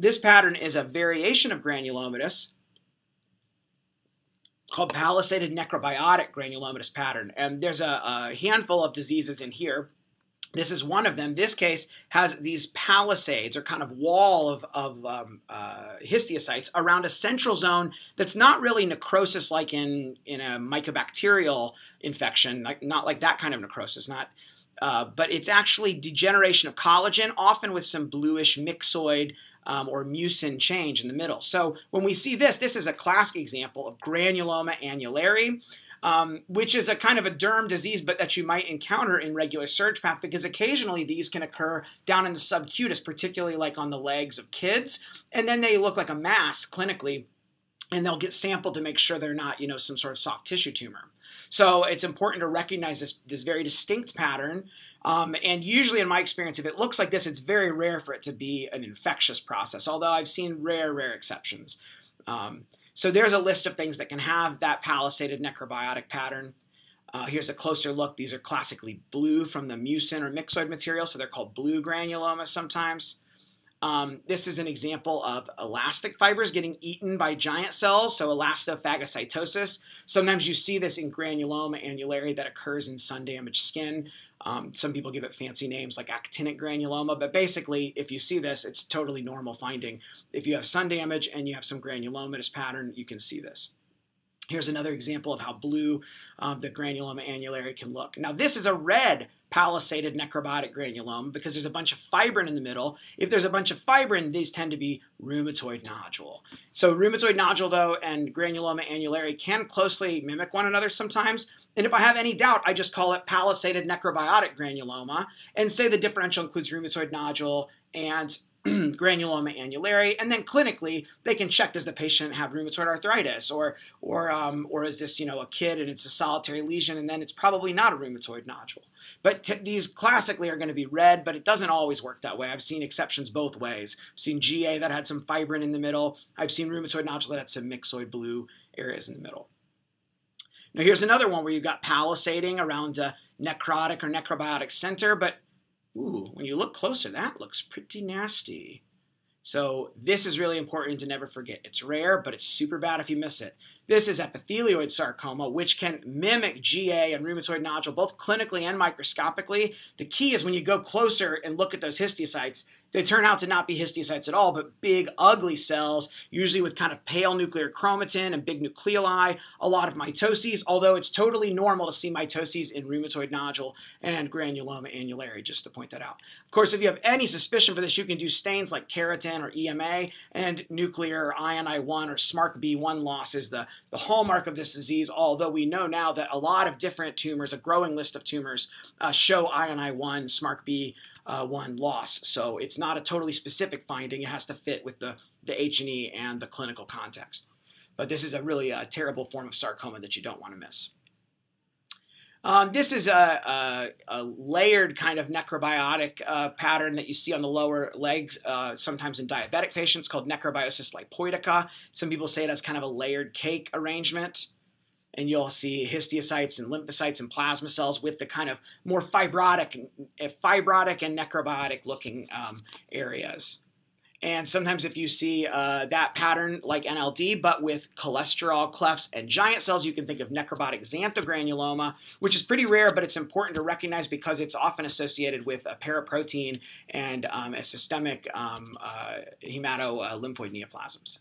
This pattern is a variation of granulomatous called palisaded necrobiotic granulomatous pattern. And there's a, a handful of diseases in here this is one of them. This case has these palisades or kind of wall of, of um, uh, histiocytes around a central zone that's not really necrosis like in, in a mycobacterial infection, like, not like that kind of necrosis, not, uh, but it's actually degeneration of collagen, often with some bluish myxoid um, or mucin change in the middle. So when we see this, this is a classic example of granuloma annulare um, which is a kind of a derm disease, but that you might encounter in regular surge path because occasionally these can occur down in the subcutis, particularly like on the legs of kids, and then they look like a mass clinically and they'll get sampled to make sure they're not, you know, some sort of soft tissue tumor. So it's important to recognize this, this very distinct pattern. Um, and usually, in my experience, if it looks like this, it's very rare for it to be an infectious process, although I've seen rare, rare exceptions. Um, so there's a list of things that can have that palisaded necrobiotic pattern. Uh, here's a closer look. These are classically blue from the mucin or myxoid material, so they're called blue granulomas sometimes. Um, this is an example of elastic fibers getting eaten by giant cells, so elastophagocytosis. Sometimes you see this in granuloma annulare that occurs in sun-damaged skin. Um, some people give it fancy names like actinic granuloma, but basically, if you see this, it's totally normal finding. If you have sun damage and you have some granulomatous pattern, you can see this. Here's another example of how blue um, the granuloma annulare can look. Now, this is a red palisaded necrobiotic granuloma because there's a bunch of fibrin in the middle. If there's a bunch of fibrin, these tend to be rheumatoid nodule. So rheumatoid nodule, though, and granuloma annulare can closely mimic one another sometimes. And if I have any doubt, I just call it palisaded necrobiotic granuloma and say the differential includes rheumatoid nodule and granuloma annulare, and then clinically they can check does the patient have rheumatoid arthritis or or um, or is this you know a kid and it's a solitary lesion and then it's probably not a rheumatoid nodule. But t- these classically are going to be red, but it doesn't always work that way. I've seen exceptions both ways. I've seen GA that had some fibrin in the middle. I've seen rheumatoid nodule that had some myxoid blue areas in the middle. Now here's another one where you've got palisading around a necrotic or necrobiotic center, but Ooh, when you look closer, that looks pretty nasty. So this is really important to never forget. It's rare, but it's super bad if you miss it. This is epithelioid sarcoma, which can mimic GA and rheumatoid nodule both clinically and microscopically. The key is when you go closer and look at those histiocytes, they turn out to not be histiocytes at all, but big, ugly cells, usually with kind of pale nuclear chromatin and big nucleoli, a lot of mitoses, although it's totally normal to see mitoses in rheumatoid nodule and granuloma annulare, just to point that out. Of course, if you have any suspicion for this, you can do stains like keratin or EMA, and nuclear INI1 or SMARCB1 loss is the, the hallmark of this disease, although we know now that a lot of different tumors, a growing list of tumors, uh, show INI1, SMARCB1 uh, loss. So it's not a totally specific finding. It has to fit with the, the H&E and the clinical context. But this is a really uh, terrible form of sarcoma that you don't want to miss. Um, this is a, a, a, layered kind of necrobiotic uh, pattern that you see on the lower legs, uh, sometimes in diabetic patients, called necrobiosis lipoidica. Some people say it has kind of a layered cake arrangement and you'll see histiocytes and lymphocytes and plasma cells with the kind of more fibrotic, fibrotic and necrobiotic looking um, areas. And sometimes if you see uh, that pattern like NLD, but with cholesterol clefts and giant cells, you can think of necrobiotic xanthogranuloma, which is pretty rare, but it's important to recognize because it's often associated with a paraprotein and um, a systemic um, uh, hematolymphoid neoplasms.